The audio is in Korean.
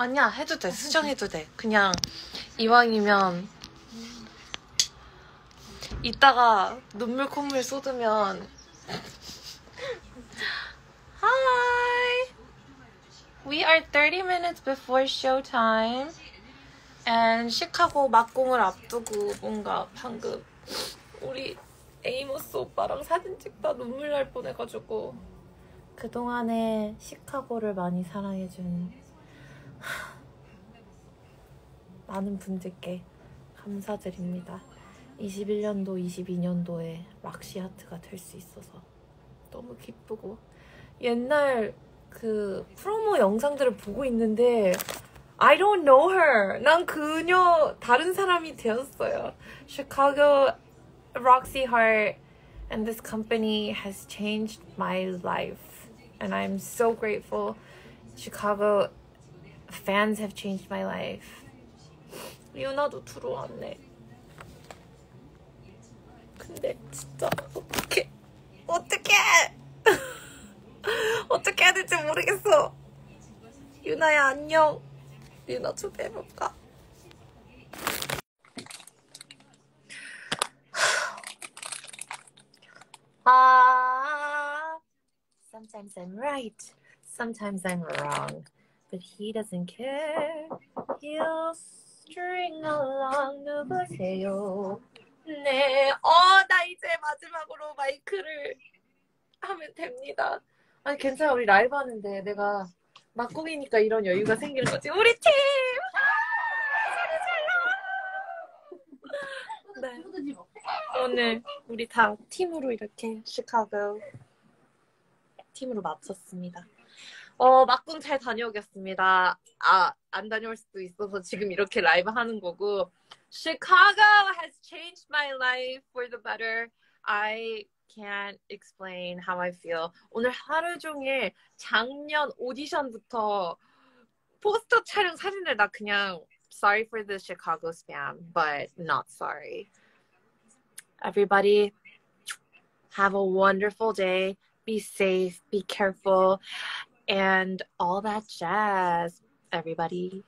아니야, 해도 돼. 수정해도 돼. 그냥 이왕이면 이따가 눈물 콧물 쏟으면 Hi! We are 30 minutes before showtime. And 시카고 막공을 앞두고 뭔가 방금 우리 에이모스 오빠랑 사진 찍다 눈물 날 뻔해가지고 그동안에 시카고를 많이 사랑해준 많은 분들께 감사드립니다. 21년도, 22년도에 락시아트가 될 수 있어서 너무 기쁘고 옛날 그 프로모 영상들을 보고 있는데 I don't know her. 난 그녀 다른 사람이 되었어요. Chicago Roxy Hart and this company has changed my life and I'm so grateful. Chicago fans have changed my life. 유나도 들어왔네. 근데 진짜 어떻게 어떻게 어떻게 해야 될지 모르겠어. 유나야 안녕. 유나 초대해볼까? 아, sometimes I'm right, sometimes I'm wrong, but he doesn't care. He'll string along 누구세요? 네, 어, 나 이제 마지막으로 마이크를 하면 됩니다. 아니 괜찮아 우리 라이브 하는데 내가 막공이니까 이런 여유가 생기는 거지 우리 팀 질러 네. 오늘 우리 다 팀으로 이렇게 시카고 팀으로 마쳤습니다 어 막공 잘 다녀오겠습니다 아 안 다녀올 수도 있어서 지금 이렇게 라이브 하는 거고 Chicago has changed my life for the better I can't explain how I feel. 오늘 하루 종일 작년 오디션부터 포스터 촬영 사진을 나 그냥 sorry for the Chicago spam, but not sorry. Everybody have a wonderful day. Be safe, be careful, and all that jazz. Everybody.